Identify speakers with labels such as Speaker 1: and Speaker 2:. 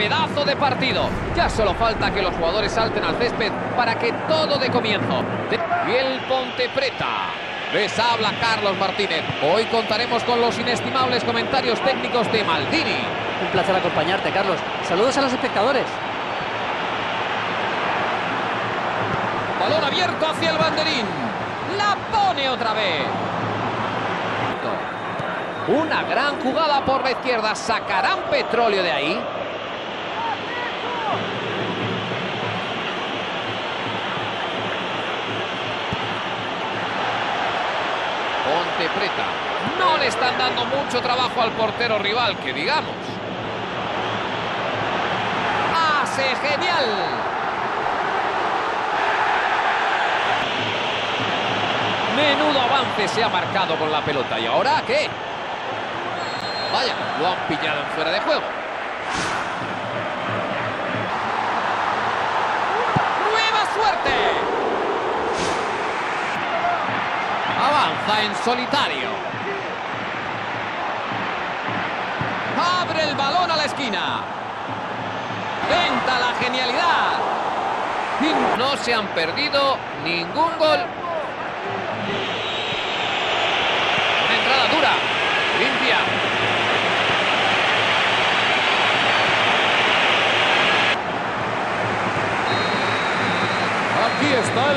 Speaker 1: pedazo de partido. Ya solo falta que los jugadores salten al césped para que todo de comienzo. Y el Ponte Preta. Les habla Carlos Martínez. Hoy contaremos con los inestimables comentarios técnicos de Maldini.
Speaker 2: Un placer acompañarte, Carlos. Saludos a los espectadores.
Speaker 1: Balón abierto hacia el banderín. La pone otra vez. Una gran jugada por la izquierda. ¿Sacarán petróleo de ahí? Ponte Preta. No le están dando mucho trabajo al portero rival, que digamos. ¡Pase genial! Menudo avance se ha marcado con la pelota. ¿Y ahora qué? Vaya, lo han pillado en fuera de juego. en solitario. Abre el balón a la esquina. Venta la genialidad. No se han perdido ningún gol. Entrada dura. Limpia. Aquí está.